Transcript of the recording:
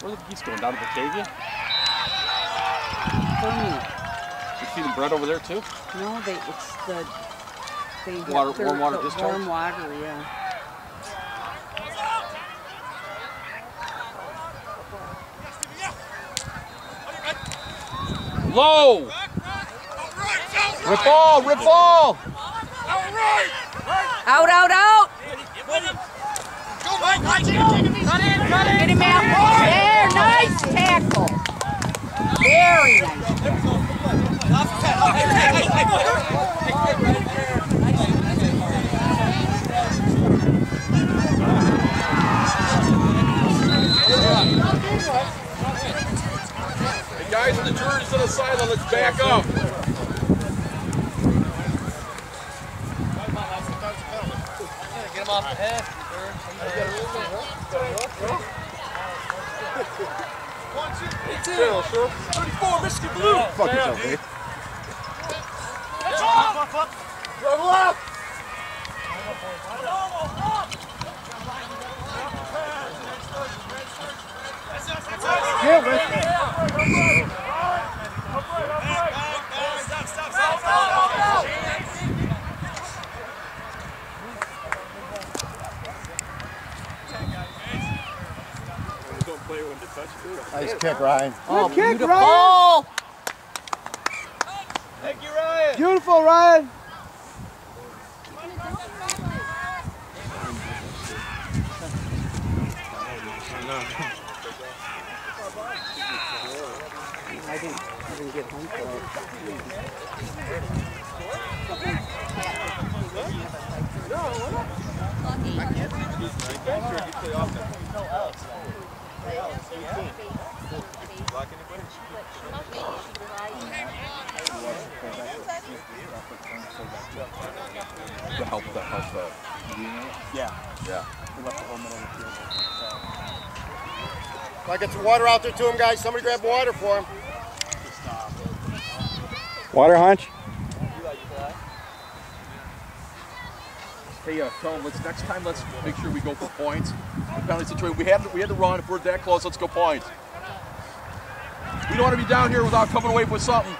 Where are the geese going? Down to Batavia? Fermi. You feeding bread over there too? No, they, it's the, they Water- their- warm water the discharge? Warm water, yeah. Low! Rip ball, rip ball! Out, out, out! Get him out. There, nice tackle. Very nice. Hey guys, in the jury's to the sideline, let's back up. Get him off the head. Thirty-four, Michigan Blue. Fuck yourself, Dave. Level up! Get with Nice kick, Ryan. Oh, kick, beautiful. Ryan. Thank you, Ryan. Beautiful, Ryan. I didn't, I didn't get home for it. To help, to help the. Uh, yeah. Yeah. We left the whole middle of the field. If I get some water out there to him, guys. Somebody grab water for him. Water hunch? Hey, uh, tell let's next time let's make sure we go for points. Penalty situation. We had we had to run. If we're that close, let's go points. We don't want to be down here without coming away with something.